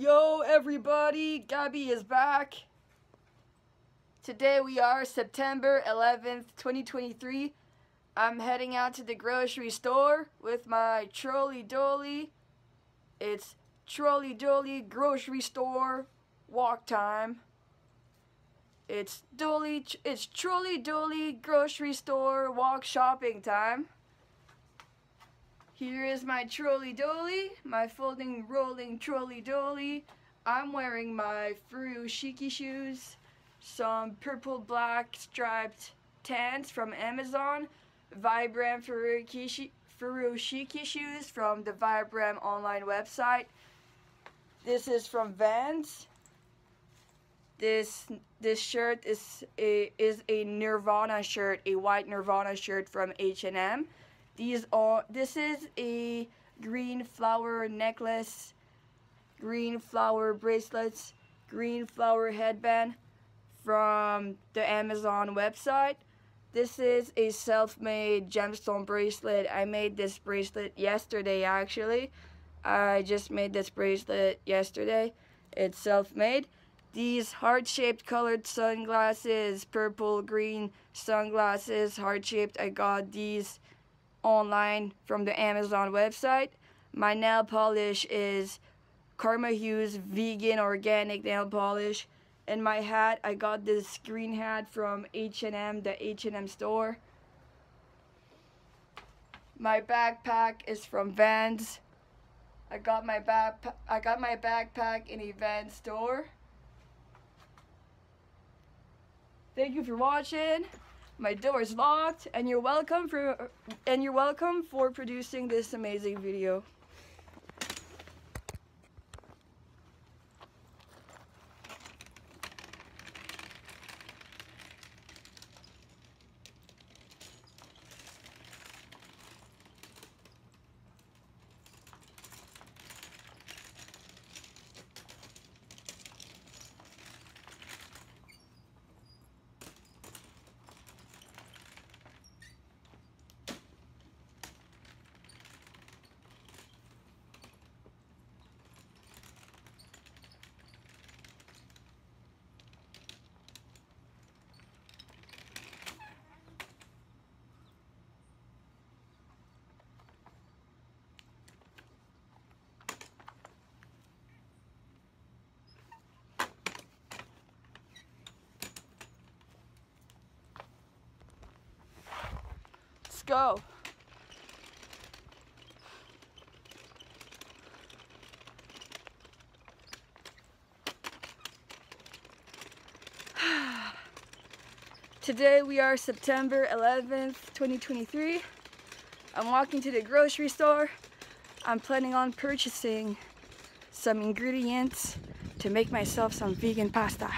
Yo, everybody, Gabby is back. Today we are September 11th, 2023. I'm heading out to the grocery store with my trolley dolly. It's trolley dolly grocery store walk time. It's dolly, it's trolley dolly grocery store walk shopping time. Here is my trolley dolly, my folding rolling trolley dolly. I'm wearing my furoshiki shoes, some purple black striped tans from Amazon, Vibram furoshiki, furoshiki shoes from the Vibram online website. This is from Vans. This this shirt is a, is a Nirvana shirt, a white Nirvana shirt from H&M. These are, this is a green flower necklace, green flower bracelets, green flower headband from the Amazon website. This is a self-made gemstone bracelet. I made this bracelet yesterday actually. I just made this bracelet yesterday. It's self-made. These heart-shaped colored sunglasses, purple, green sunglasses, heart-shaped. I got these online from the Amazon website. My nail polish is Karma Hues vegan organic nail polish. And my hat, I got this green hat from H&M, the H&M store. My backpack is from Vans. I got my back I got my backpack in a Vans store. Thank you for watching. My door is locked and you're welcome for and you're welcome for producing this amazing video. Go. Today we are September 11th, 2023. I'm walking to the grocery store. I'm planning on purchasing some ingredients to make myself some vegan pasta.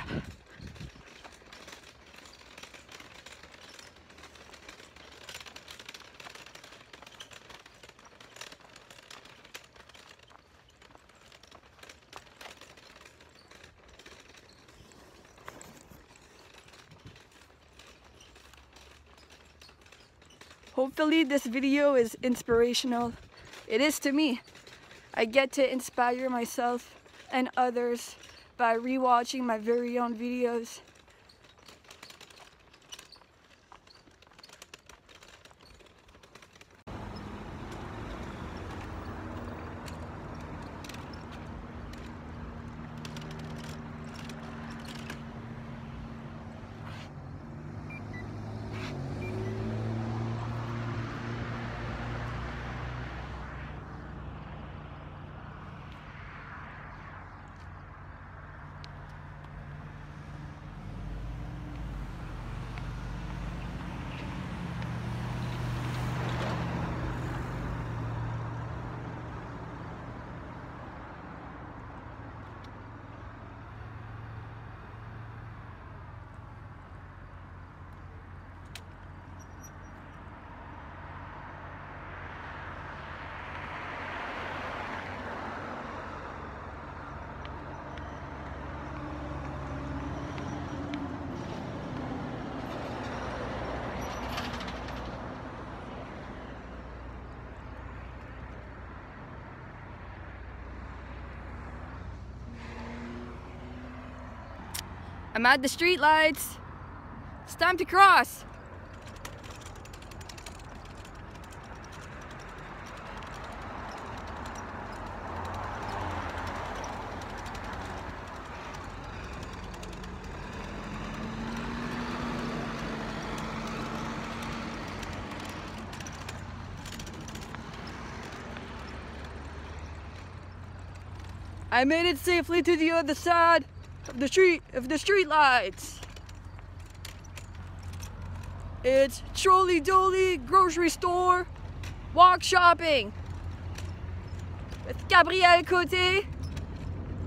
Hopefully this video is inspirational. It is to me. I get to inspire myself and others by rewatching my very own videos. I'm at the street lights. It's time to cross. I made it safely to the other side the street of the street lights. It's Trolley Dolly grocery store walk shopping with Gabrielle Côté,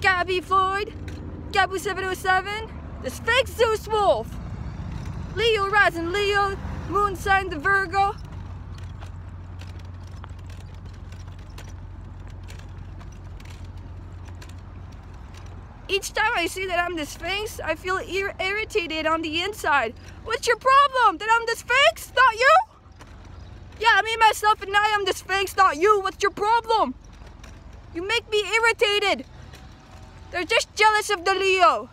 Gabbie Floyd, Gabou 707, the Sphinx Zeus Wolf, Leo Rising Leo, Moon Sign the Virgo, Each time I see that I'm the Sphinx, I feel ir irritated on the inside. What's your problem? That I'm the Sphinx, not you? Yeah, me, myself, and I am the Sphinx, not you. What's your problem? You make me irritated. They're just jealous of the Leo.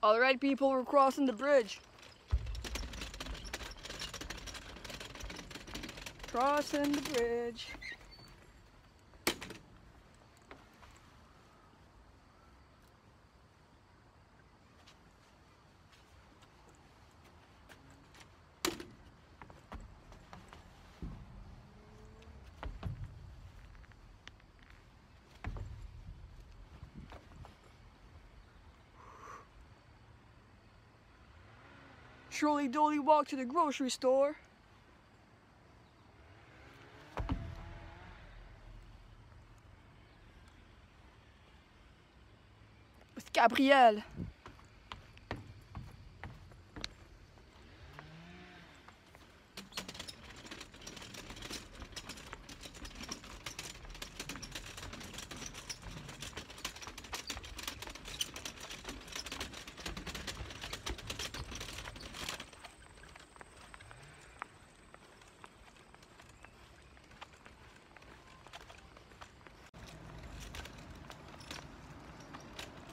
All right, people, we're crossing the bridge. Crossing the bridge. Trolley dolly walk to the grocery store. With Gabrielle.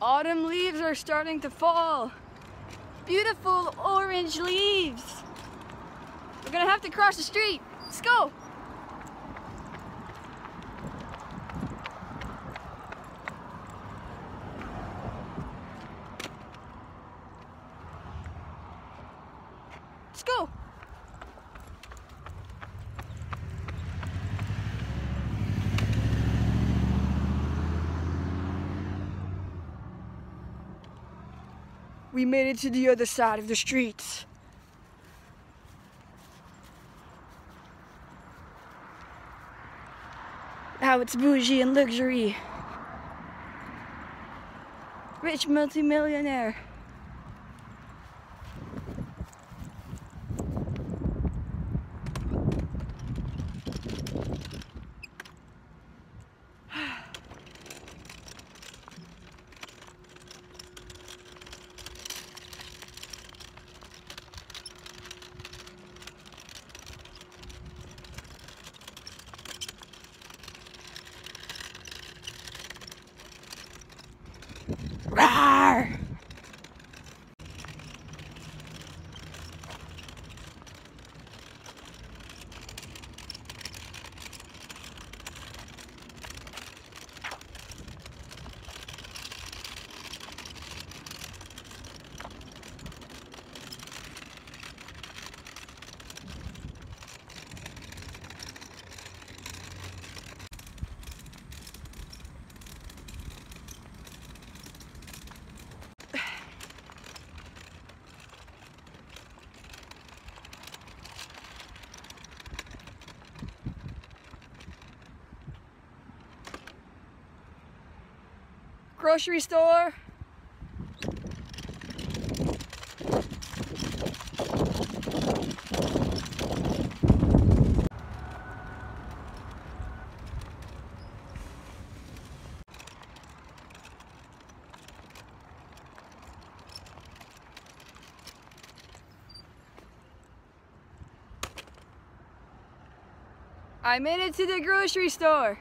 Autumn leaves are starting to fall. Beautiful orange leaves. We're gonna have to cross the street. Let's go. We made it to the other side of the streets. Now it's bougie and luxury. Rich multimillionaire. Grocery store. I made it to the grocery store.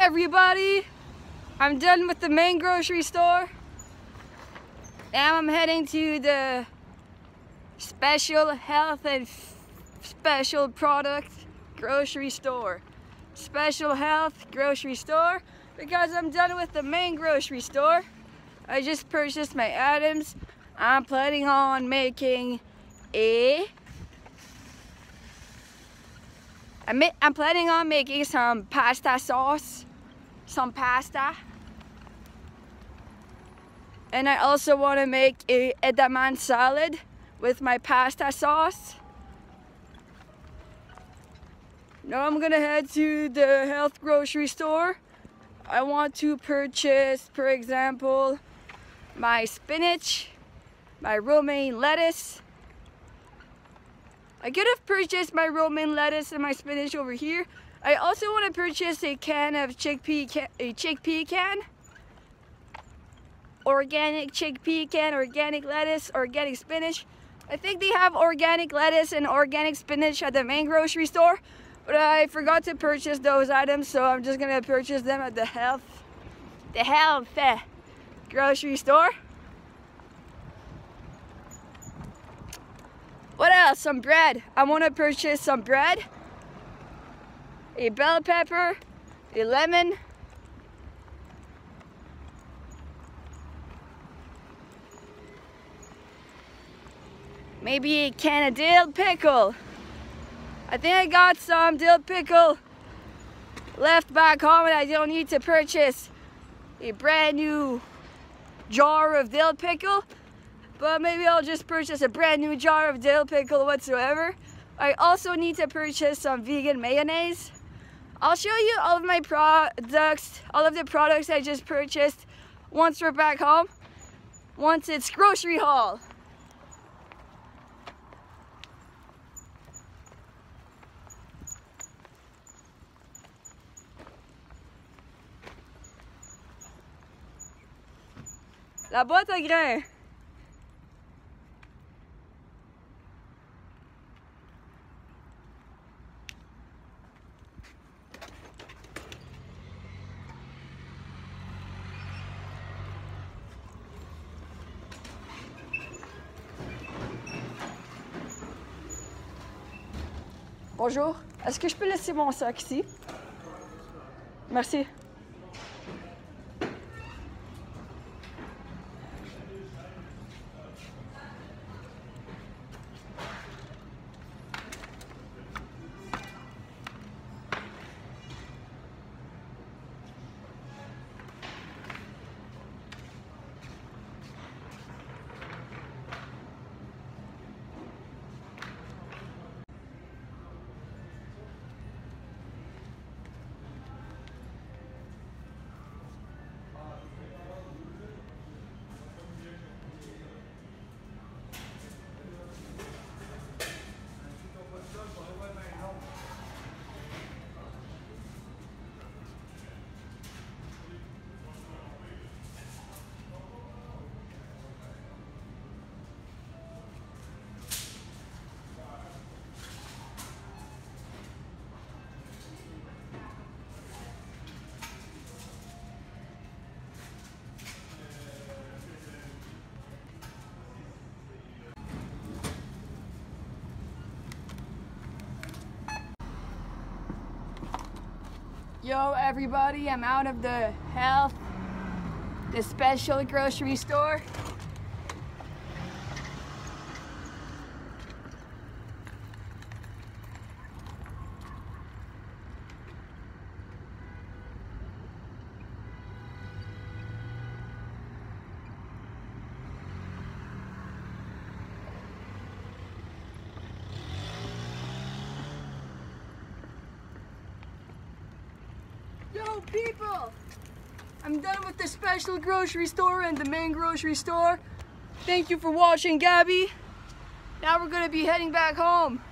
Everybody! I'm done with the main grocery store. Now I'm heading to the special health and special product grocery store. Special health grocery store because I'm done with the main grocery store. I just purchased my items. I'm planning on making a I'm, I'm planning on making some pasta sauce, some pasta. And I also want to make a edamame salad with my pasta sauce. Now I'm gonna head to the health grocery store. I want to purchase, for example, my spinach, my romaine lettuce, I could have purchased my romaine lettuce and my spinach over here. I also want to purchase a can of chickpea can, a chickpea can. organic chickpea can, organic lettuce, organic spinach. I think they have organic lettuce and organic spinach at the main grocery store, but I forgot to purchase those items, so I'm just gonna purchase them at the health, the health eh, grocery store. What else? Some bread. I want to purchase some bread, a bell pepper, a lemon, maybe a can of dill pickle. I think I got some dill pickle left back home and I don't need to purchase a brand new jar of dill pickle but maybe I'll just purchase a brand new jar of dill pickle whatsoever. I also need to purchase some vegan mayonnaise. I'll show you all of my products, all of the products I just purchased once we're back home, once it's grocery haul. La boîte à grains. Bonjour. Est-ce que je peux laisser mon sac ici? Merci. Yo, everybody, I'm out of the health, the special grocery store. Yo, people! Done with the special grocery store and the main grocery store. Thank you for watching, Gabby. Now we're gonna be heading back home.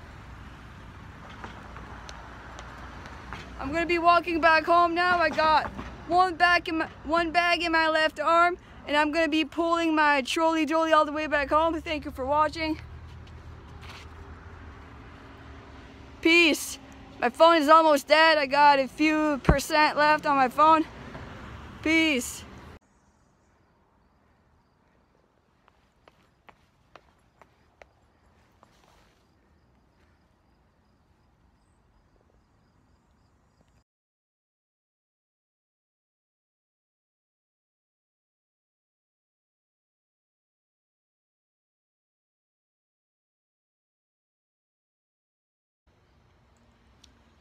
I'm gonna be walking back home now. I got one bag in my, one bag in my left arm, and I'm gonna be pulling my trolley dolly all the way back home. Thank you for watching. Peace. My phone is almost dead. I got a few percent left on my phone. Peace.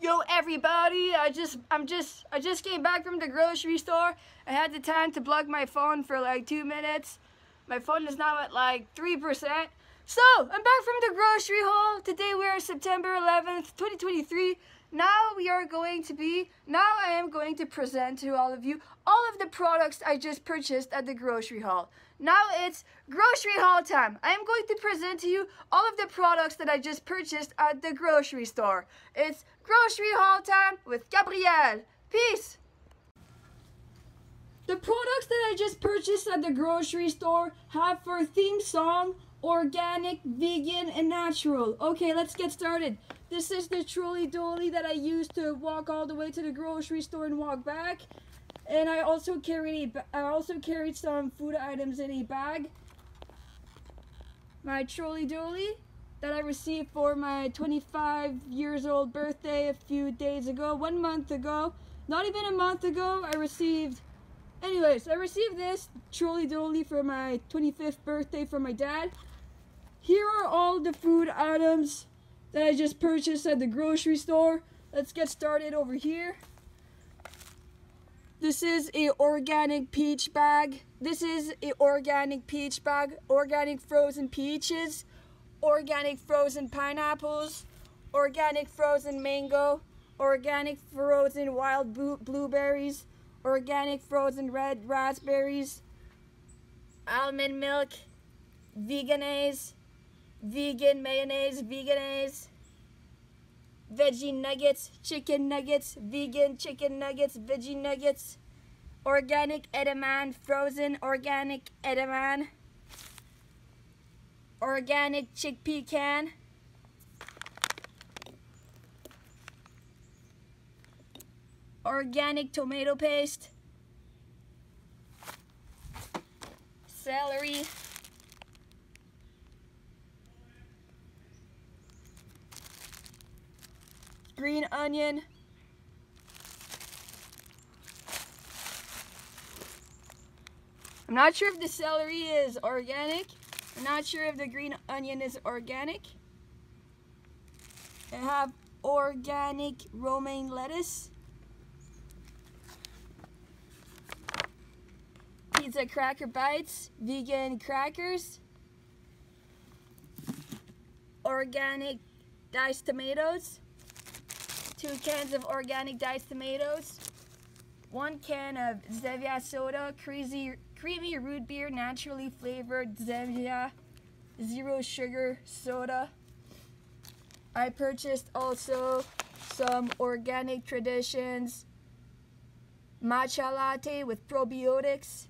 Yo everybody, I just I'm just I just came back from the grocery store. I had the time to plug my phone for like 2 minutes. My phone is now at like 3%. So, I'm back from the grocery haul. Today we are September 11th, 2023. Now we are going to be, now I am going to present to all of you all of the products I just purchased at the grocery haul. Now it's grocery haul time. I am going to present to you all of the products that I just purchased at the grocery store. It's grocery haul time with Gabrielle. Peace! The products that I just purchased at the grocery store have for theme song organic, vegan, and natural. Okay, let's get started. This is the trolley dolly that I used to walk all the way to the grocery store and walk back. And I also carried I also carried some food items in a bag. My trolley dolly that I received for my 25 years old birthday a few days ago, one month ago. Not even a month ago, I received Anyways, I received this trolley dolly for my 25th birthday from my dad. Here are all the food items that I just purchased at the grocery store. Let's get started over here. This is a organic peach bag. This is a organic peach bag. Organic frozen peaches. Organic frozen pineapples. Organic frozen mango. Organic frozen wild blueberries organic frozen red raspberries, almond milk, Vegenaise, vegan mayonnaise, Vegenaise, veggie nuggets, chicken nuggets, vegan chicken nuggets, veggie nuggets, organic edamame, frozen organic edamame, organic chickpea can, organic tomato paste, celery, green onion, I'm not sure if the celery is organic. I'm not sure if the green onion is organic. I have organic romaine lettuce. pizza cracker bites, vegan crackers, organic diced tomatoes, two cans of organic diced tomatoes, one can of Zevia soda, crazy, creamy root beer, naturally flavored Zevia, zero sugar soda. I purchased also some organic traditions matcha latte with probiotics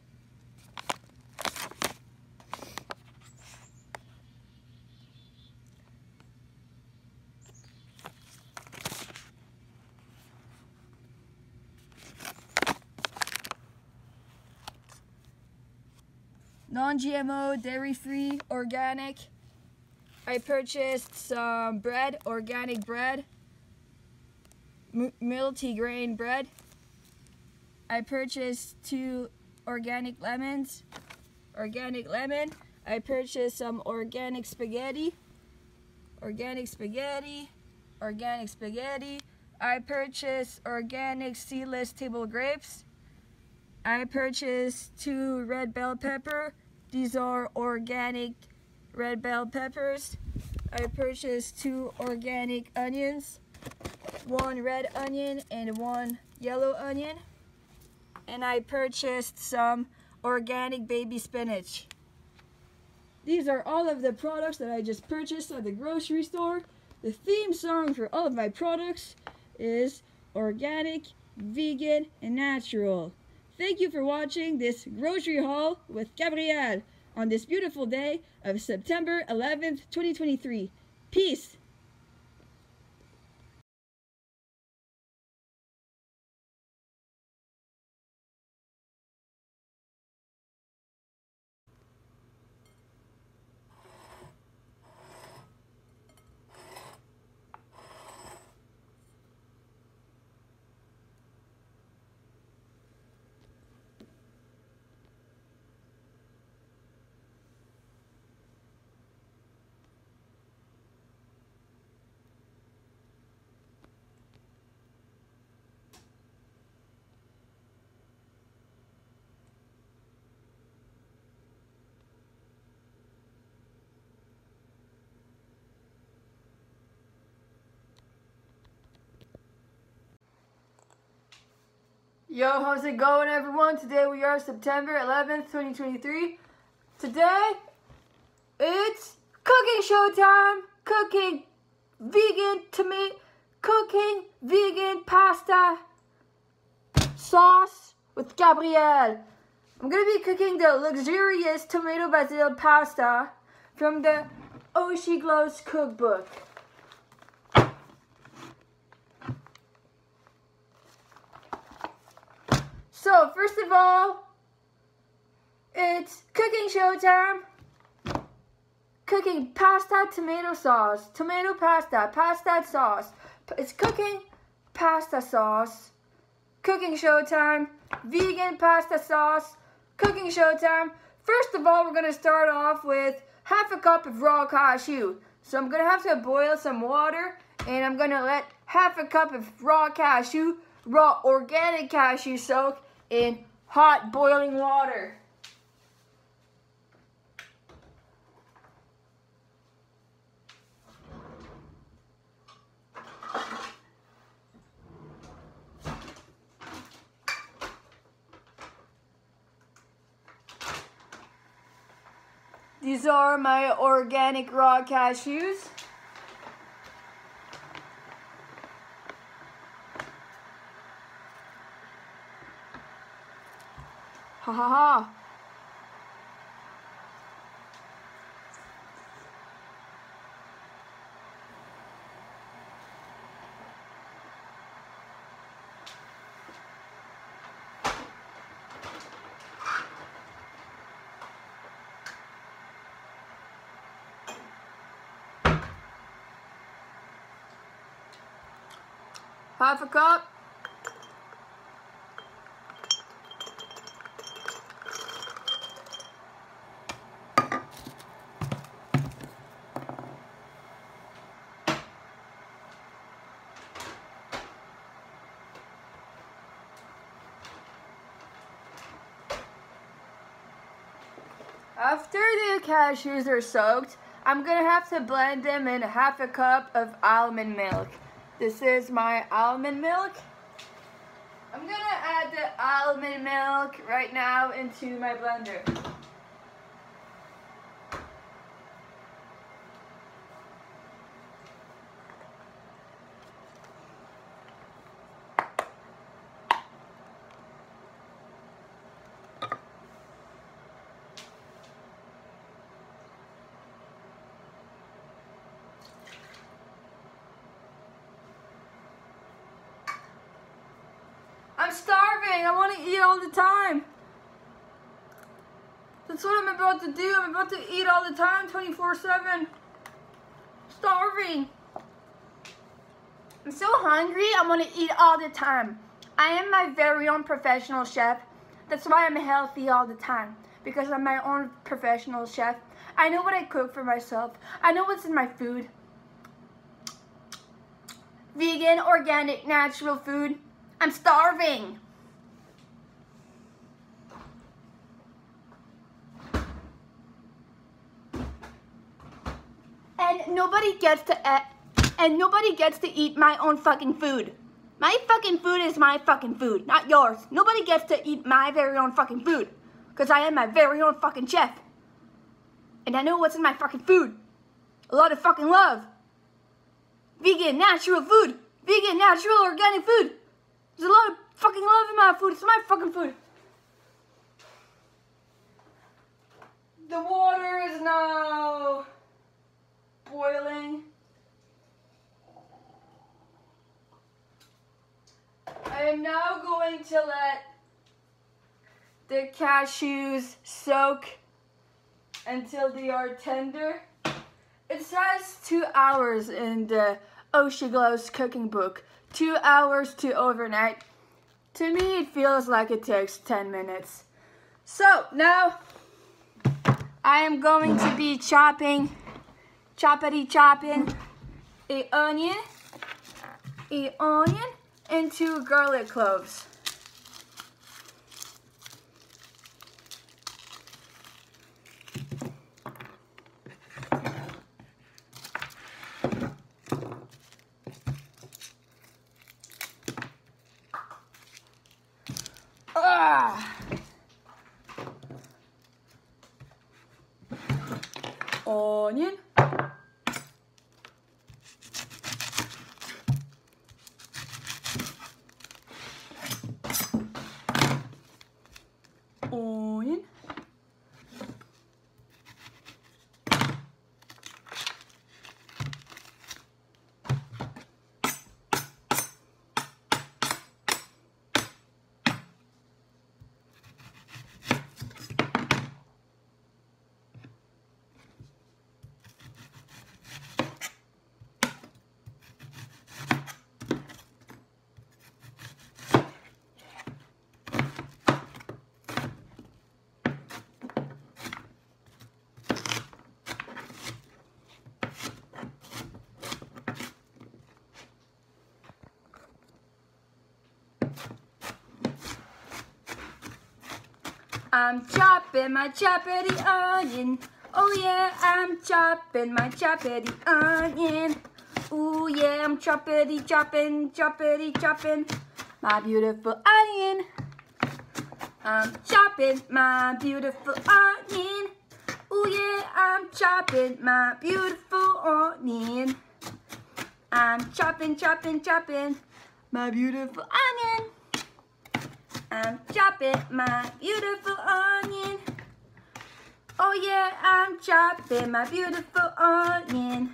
non-GMO, dairy-free, organic. I purchased some bread, organic bread, multi-grain bread. I purchased two organic lemons, organic lemon. I purchased some organic spaghetti, organic spaghetti, organic spaghetti. I purchased organic seedless table grapes. I purchased two red bell pepper, these are organic red bell peppers. I purchased two organic onions, one red onion and one yellow onion. And I purchased some organic baby spinach. These are all of the products that I just purchased at the grocery store. The theme song for all of my products is organic, vegan, and natural. Thank you for watching this grocery haul with Gabrielle on this beautiful day of September 11th, 2023. Peace. Yo, how's it going everyone? Today we are September 11th, 2023. Today, it's cooking show time. Cooking vegan tomato, cooking vegan pasta sauce with Gabrielle. I'm gonna be cooking the luxurious tomato basil pasta from the Oshi Glows cookbook. So, first of all, it's cooking show time. Cooking pasta tomato sauce, tomato pasta, pasta sauce. It's cooking pasta sauce. Cooking show time. Vegan pasta sauce. Cooking show time. First of all, we're to start off with half a cup of raw cashew. So I'm to have to boil some water and I'm to let half a cup of raw cashew, raw organic cashew soak in hot boiling water. These are my organic raw cashews. Ha ha ha. Half a cup. After the cashews are soaked, I'm to have to blend them in half a cup of almond milk. This is my almond milk. I'm to add the almond milk right now into my blender. I'm starving. I want to eat all the time. That's what I'm about to do. I'm about to eat all the time, 24-7. Starving. I'm so hungry, I want to eat all the time. I am my very own professional chef. That's why I'm healthy all the time. Because I'm my own professional chef. I know what I cook for myself. I know what's in my food. Vegan, organic, natural food. I'm starving. Nobody gets to eat, and nobody gets to eat my own fucking food. My fucking food is my fucking food, not yours. Nobody gets to eat my very own fucking food. Because I am my very own fucking chef. And I know what's in my fucking food. A lot of fucking love. Vegan, natural food. Vegan, natural, organic food. There's a lot of fucking love in my food. It's my fucking food. The water is now boiling. I am now going to let the cashews soak until they are tender. It says two hours in the Oshi Glows cooking book. Two hours to overnight. To me, it feels like it takes 10 minutes. So, now, I am going to be chopping, choppity chopping, a onion, a onion, and two garlic cloves. Ah. Onion. I'm chopping my choppity onion. Oh yeah, I'm chopping my choppity onion. Ooh yeah, I'm choppity chopping, choppity chopping my beautiful onion. I'm chopping my beautiful onion. Ooh yeah, I'm chopping my beautiful onion. I'm chopping, chopping, chopping my beautiful. I'm chopping my beautiful onion. Oh yeah, I'm chopping my beautiful onion.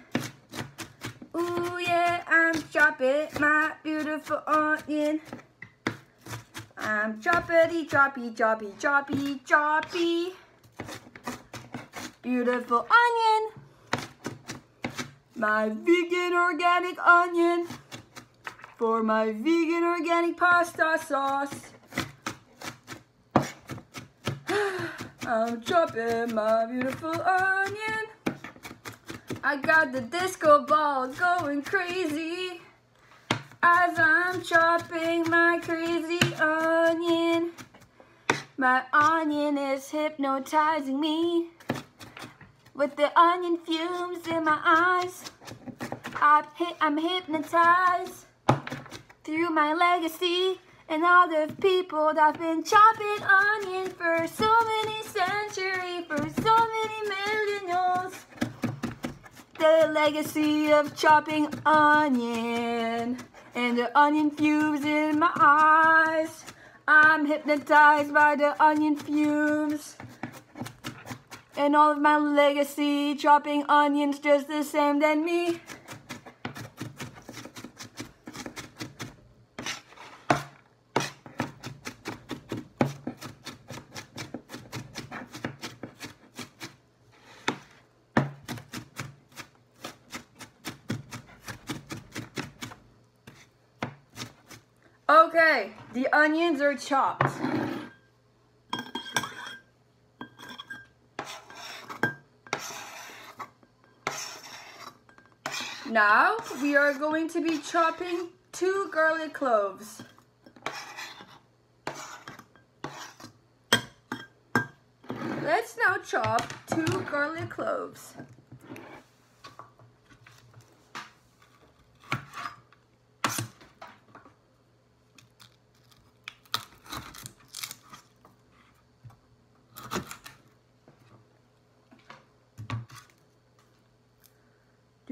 Ooh yeah, I'm chopping my beautiful onion. I'm choppity choppy choppy choppy choppy. Beautiful onion. My vegan organic onion for my vegan organic pasta sauce. I'm chopping my beautiful onion. I got the disco ball going crazy as I'm chopping my crazy onion. My onion is hypnotizing me with the onion fumes in my eyes. I'm hypnotized through my legacy and all the people that've been chopping onion for so many centuries, for so many millennials. The legacy of chopping onion and the onion fumes in my eyes. I'm hypnotized by the onion fumes. And all of my legacy, chopping onions just the same than me. Okay, the onions are chopped. Now we are going to be chopping two garlic cloves. Let's now chop two garlic cloves.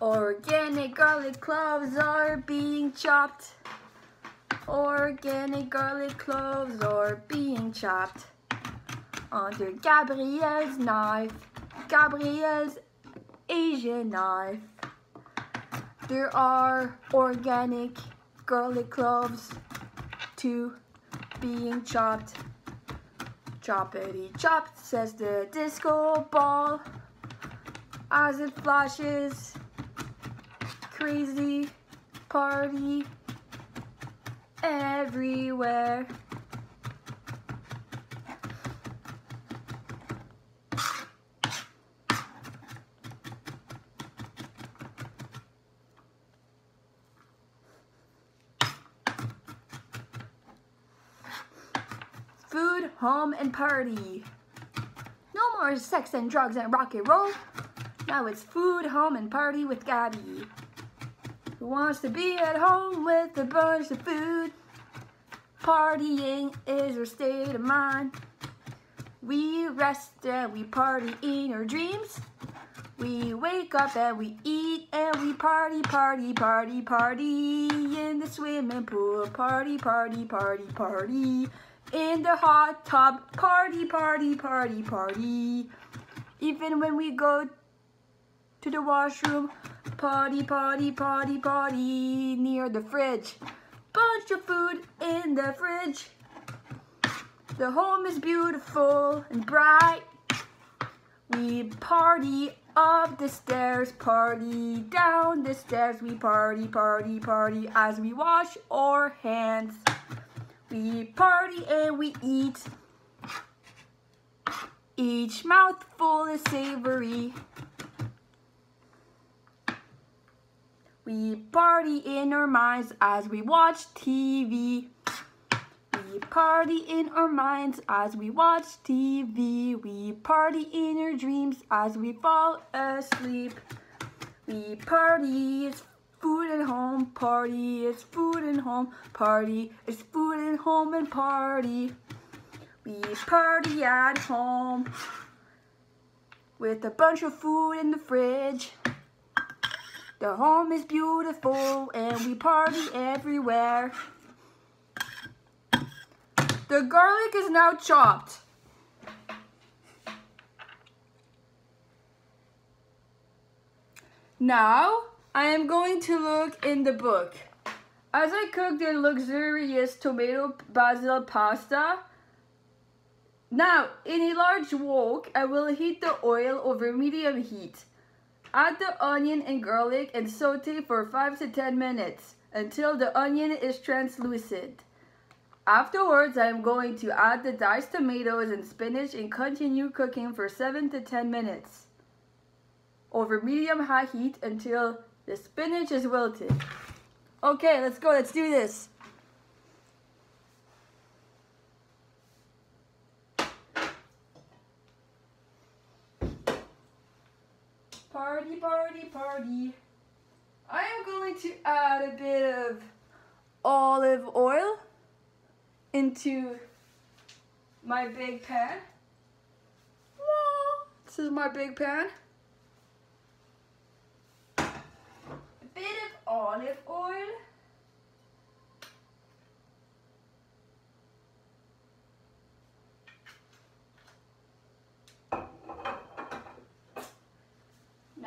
Organic garlic cloves are being chopped. Organic garlic cloves are being chopped. Under Gabrielle's knife. Gabrielle's Asian knife. There are organic garlic cloves too being chopped. Choppity chopped, says the disco ball as it flashes crazy party everywhere. Food, home, and party. No more sex and drugs and rock and roll. Now it's food, home, and party with Gabbie who wants to be at home with a bunch of food. Partying is our state of mind. We rest and we party in our dreams. We wake up and we eat and we party, party, party, party in the swimming pool. Party, party, party, party in the hot tub. Party, party, party, party. Even when we go to the washroom, Party, party, party, party near the fridge. Bunch of food in the fridge. The home is beautiful and bright. We party up the stairs, party down the stairs. We party, party, party as we wash our hands. We party and we eat. Each mouthful is savory. We party in our minds as we watch TV. We party in our minds as we watch TV. We party in our dreams as we fall asleep. We party, it's food at home, party, it's food at home, party, it's food at home and party. We party at home with a bunch of food in the fridge. The home is beautiful and we party everywhere. The garlic is now chopped. Now, I am going to look in the book. As I cook the luxurious tomato basil pasta, now, in a large wok, I will heat the oil over medium heat. Add the onion and garlic and saute for 5 to 10 minutes until the onion is translucent. Afterwards, I am going to add the diced tomatoes and spinach and continue cooking for 7 to 10 minutes over medium-high heat until the spinach is wilted. Okay, let's go. Let's do this. Party, party, party. I am going to add a bit of olive oil into my big pan. This is my big pan. A bit of olive oil.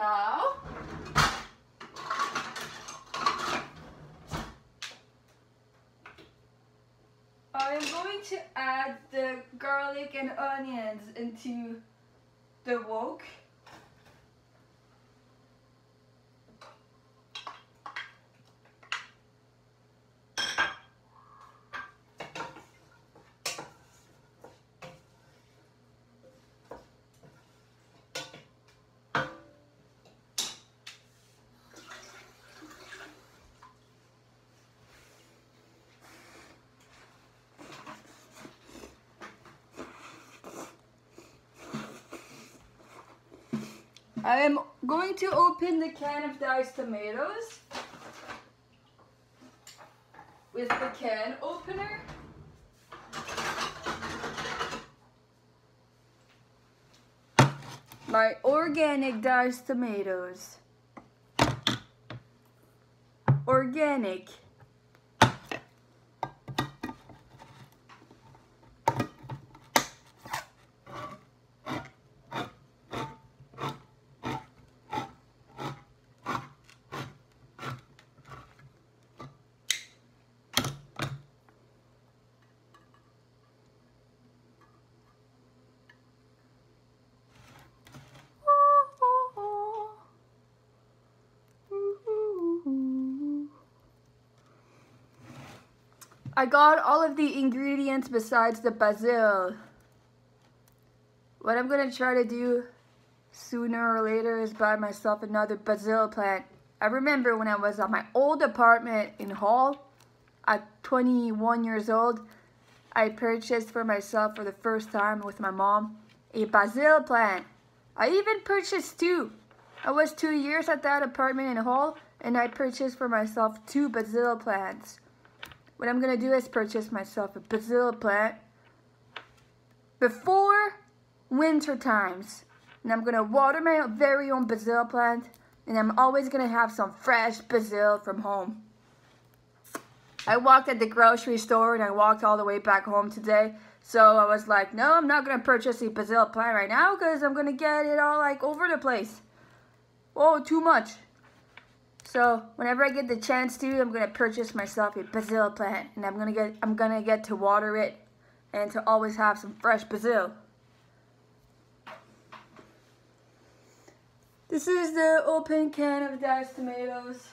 Now, I am going to add the garlic and onions into the wok. I am going to open the can of diced tomatoes with the can opener. My organic diced tomatoes. Organic. I got all of the ingredients besides the basil. What I'm to try to do sooner or later is buy myself another basil plant. I remember when I was at my old apartment in Hall at 21 years old, I purchased for myself for the first time with my mom a basil plant. I even purchased two. I was two years at that apartment in Hall and I purchased for myself two basil plants. What I'm going to do is purchase myself a basil plant before winter times. And I'm going to water my very own basil plant. And I'm always going to have some fresh basil from home. I walked at the grocery store and I walked all the way back home today. So I was like, no, I'm not going to purchase a basil plant right now because I'm going to get it all like over the place. Oh, too much. So whenever I get the chance to, I'm gonna purchase myself a basil plant, and I'm gonna get I'm gonna get to water it, and to always have some fresh basil. This is the open can of diced tomatoes.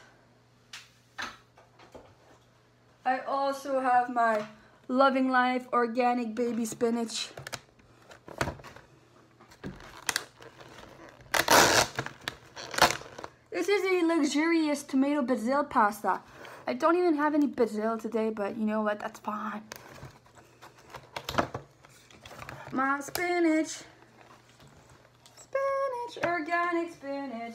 I also have my Loving Life organic baby spinach. This is a luxurious tomato basil pasta. I don't even have any basil today, but you know what, that's fine. My spinach. Spinach, organic spinach.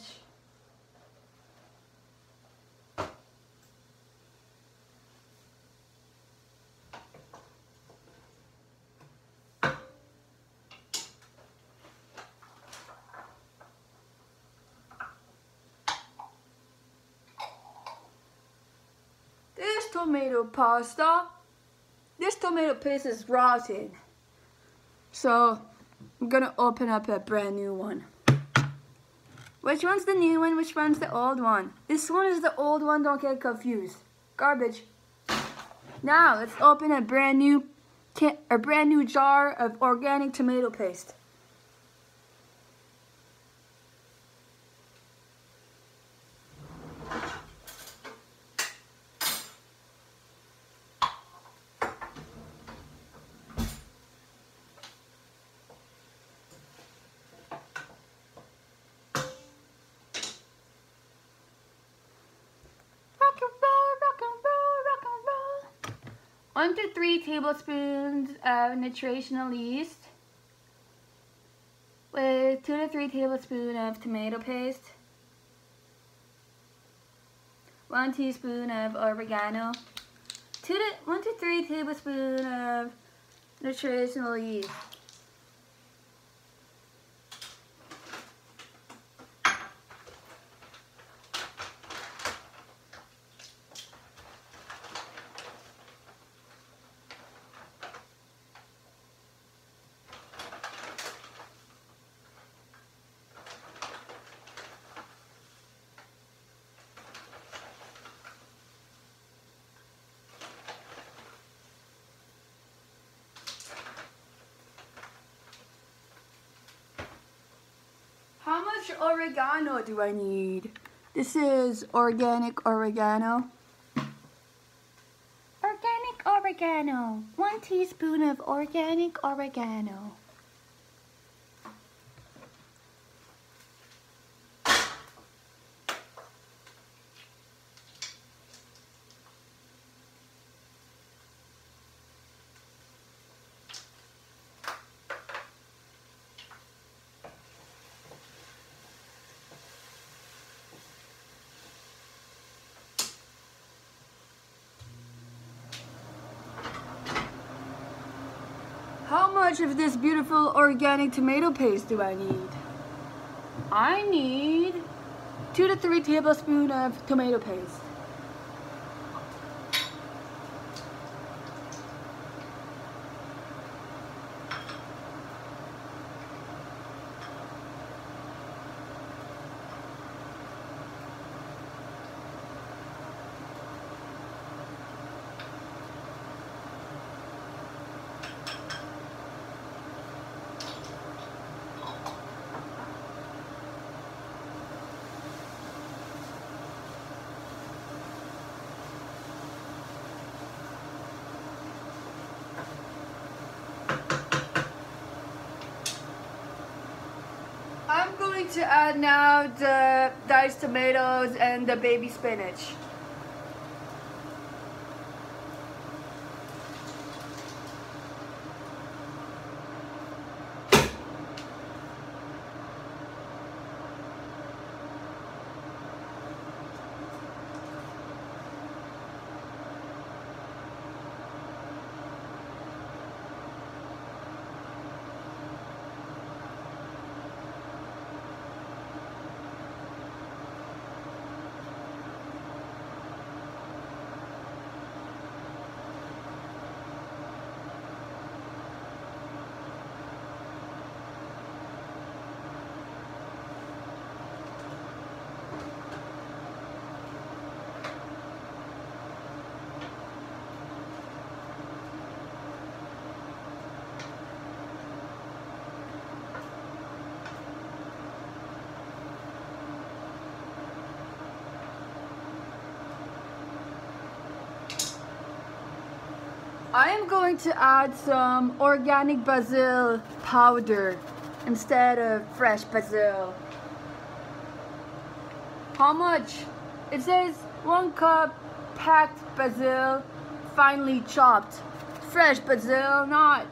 This tomato pasta, this tomato paste is rotten. So I'm gonna open up a brand new one. Which one's the new one? Which one's the old one? This one is the old one, don't get confused. Garbage. Now let's open a brand new a brand new jar of organic tomato paste. One to three tablespoons of nutritional yeast with two to three tablespoons of tomato paste, one teaspoon of oregano, two to one to three tablespoons of nutritional yeast. How much oregano do I need? This is organic oregano. Organic oregano. One teaspoon of organic oregano. How much of this beautiful organic tomato paste do I need? I need two to three tablespoons of tomato paste. I'm going to add now the diced tomatoes and the baby spinach. Going to add some organic basil powder instead of fresh basil. How much? It says one cup packed basil, finely chopped. Fresh basil, not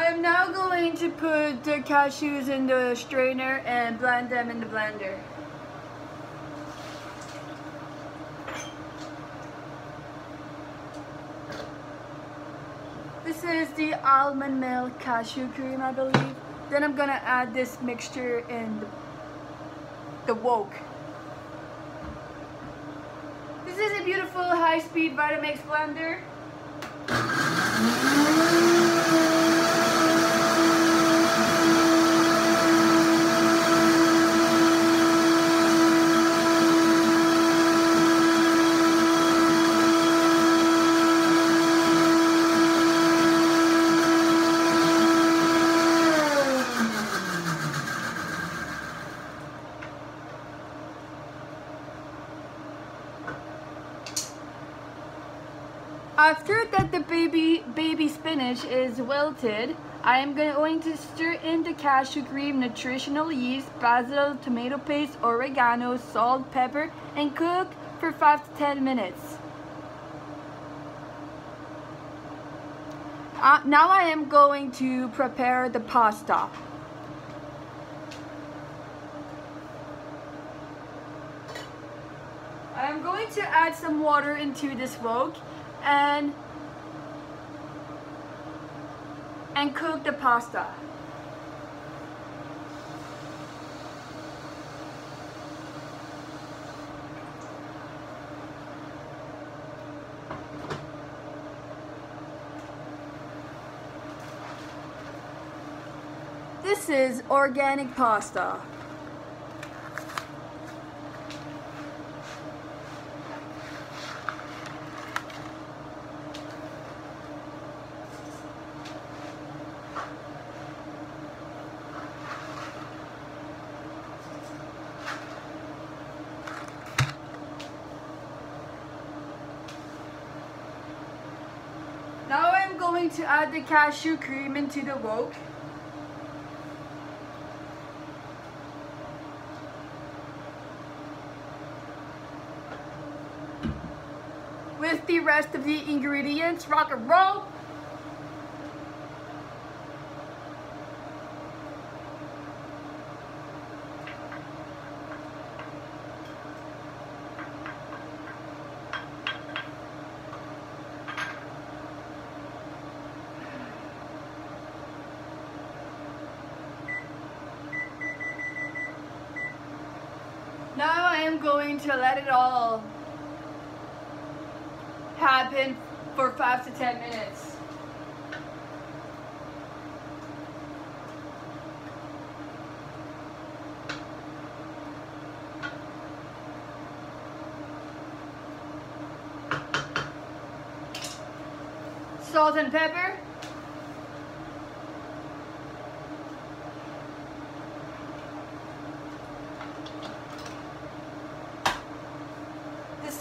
I am now going to put the cashews in the strainer and blend them in the blender. This is the almond milk cashew cream, I believe. Then I'm gonna add this mixture in the, the wok. This is a beautiful high-speed Vitamix blender. After that the baby baby spinach is wilted, I am going to stir in the cashew cream, nutritional yeast, basil, tomato paste, oregano, salt, pepper, and cook for 5 to 10 minutes. Uh, now I am going to prepare the pasta. I am going to add some water into this wok and and cook the pasta. This is organic pasta. Now I'm going to add the cashew cream into the wok. With the rest of the ingredients, rock and roll. Now I am going to let it all happen for 5 to 10 minutes. Salt and pepper.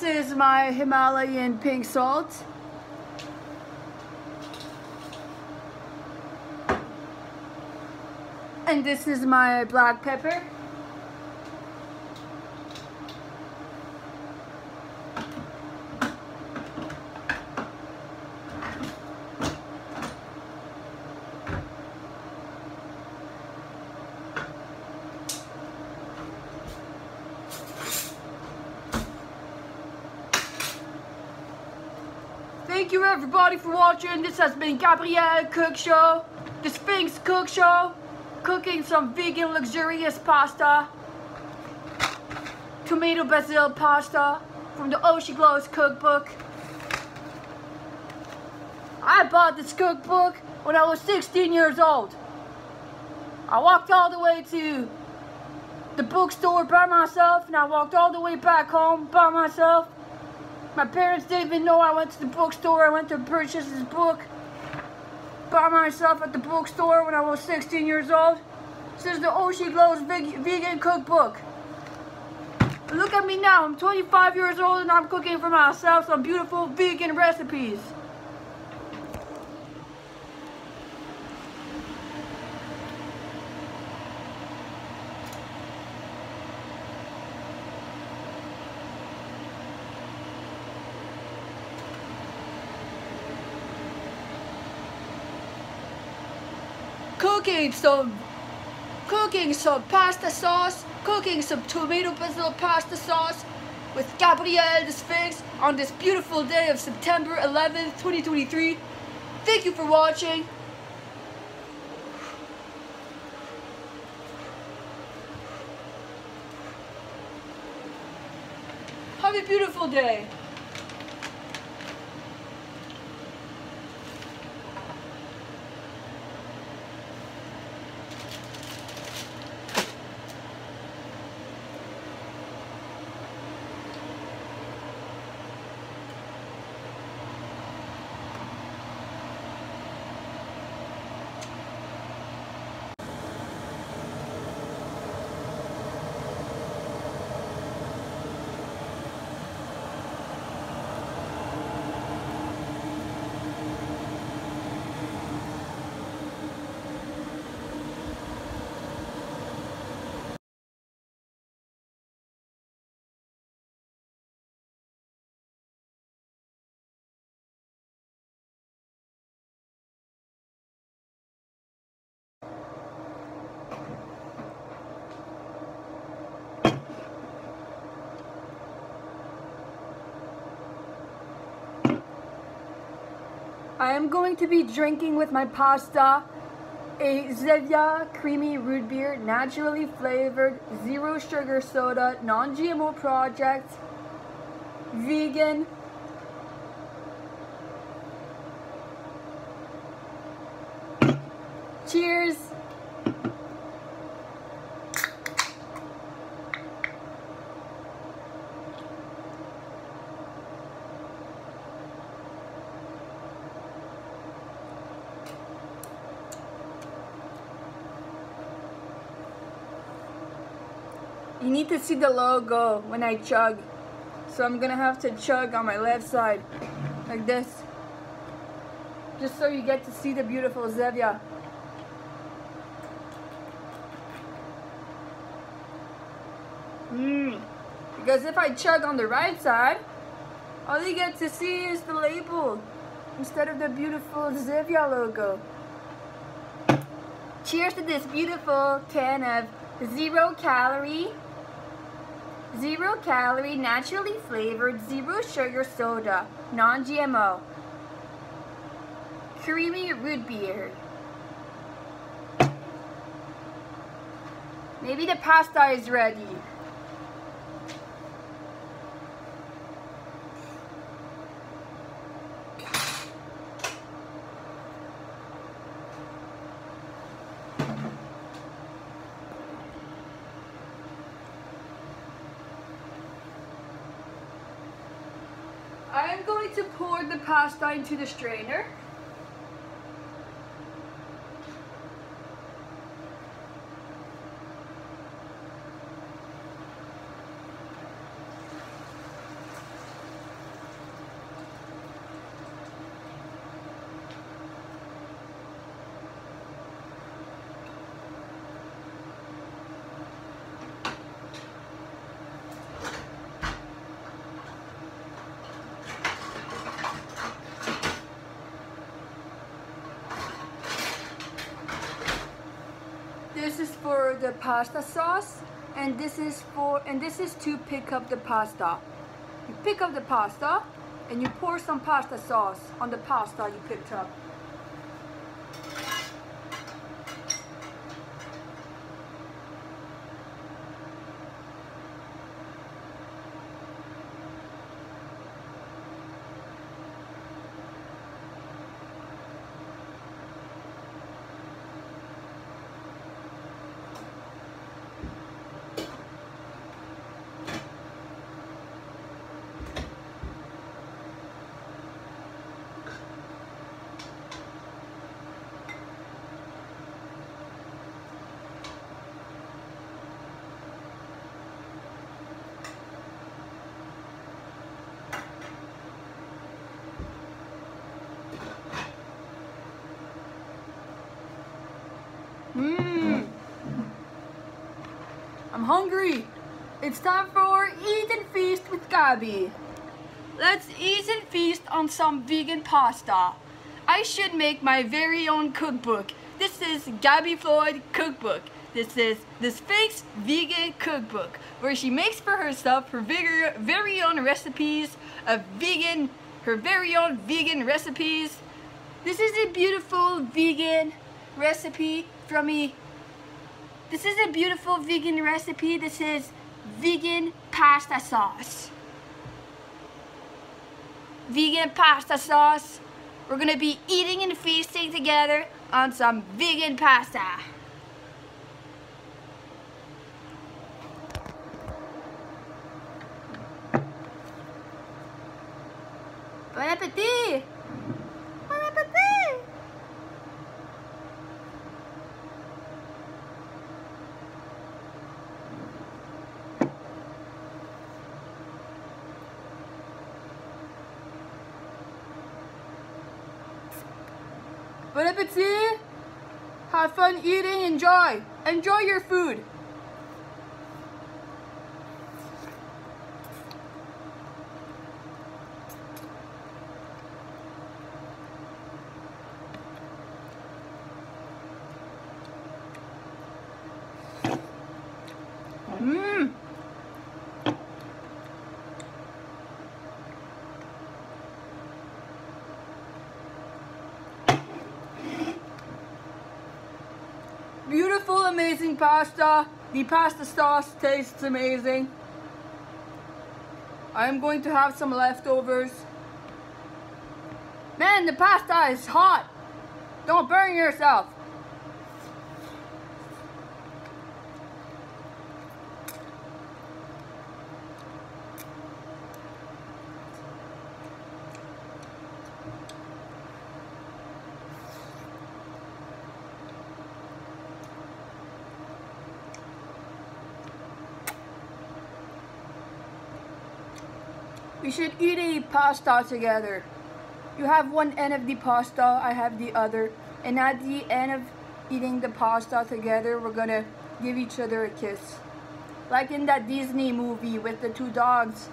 This is my Himalayan pink salt. And this is my black pepper. Thank you everybody for watching. This has been Gabrielle Cook Show, the Sphinx Cook Show, cooking some vegan luxurious pasta, tomato basil pasta from the Ocean Glows cookbook. I bought this cookbook when I was 16 years old. I walked all the way to the bookstore by myself and I walked all the way back home by myself. My parents didn't even know I went to the bookstore. I went to purchase this book by myself at the bookstore when I was 16 years old. This is the Oshi Glows Vegan Cookbook. Look at me now, I'm 25 years old and I'm cooking for myself some beautiful vegan recipes. Cooking some cooking some pasta sauce, cooking some tomato basil pasta sauce with Gabrielle the Sphinx on this beautiful day of September 11th, 2023. Thank you for watching. Have a beautiful day. I am going to be drinking with my pasta a Zevia creamy root beer, naturally flavored, zero sugar soda, non-GMO project, vegan. Cheers! You to see the logo when I chug. So I'm gonna have to chug on my left side, like this. Just so you get to see the beautiful Zevia. Mmm. Because if I chug on the right side, all you get to see is the label instead of the beautiful Zevia logo. Cheers to this beautiful can of zero calorie Zero calorie, naturally flavored, zero sugar soda, non-GMO. Creamy root beer. Maybe the pasta is ready. I am going to pour into the strainer. This is for the pasta sauce and this is for and this is to pick up the pasta. You pick up the pasta and you pour some pasta sauce on the pasta you picked up. Mmm. I'm hungry. It's time for Eat and Feast with Gabbie. Let's eat and feast on some vegan pasta. I should make my very own cookbook. This is Gabbie Floyd Cookbook. This is the Sphinx vegan cookbook where she makes for herself her very, very own recipes of vegan, her very own vegan recipes. This is a beautiful vegan recipe from me. This is a beautiful vegan recipe. This is vegan pasta sauce. Vegan pasta sauce. We're gonna be eating and feasting together on some vegan pasta. Bon appétit! Bon appétit! Bon appetit! Have fun eating, enjoy! Your food! Mmm! Beautiful, amazing pasta. The pasta sauce tastes amazing. I'm going to have some leftovers. Man, the pasta is hot. Don't burn yourself. We should eat a pasta together. You have one end of the pasta, I have the other. And at the end of eating the pasta together, we're gonna give each other a kiss. Like in that Disney movie with the two dogs.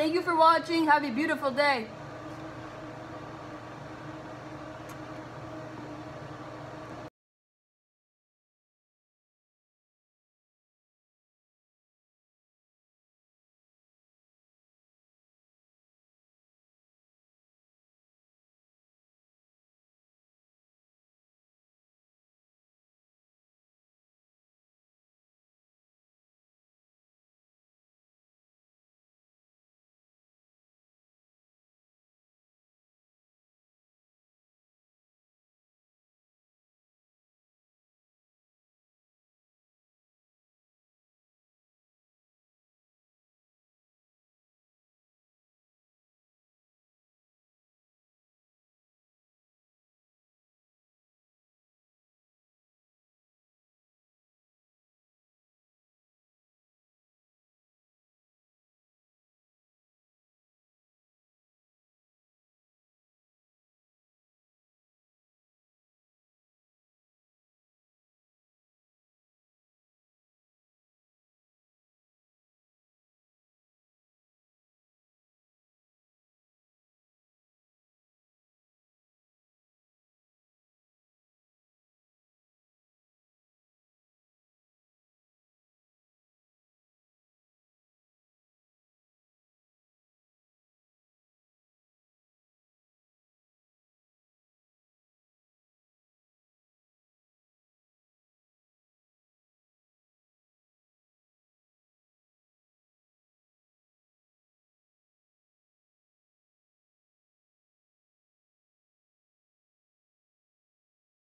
Thank you for watching. Have a beautiful day.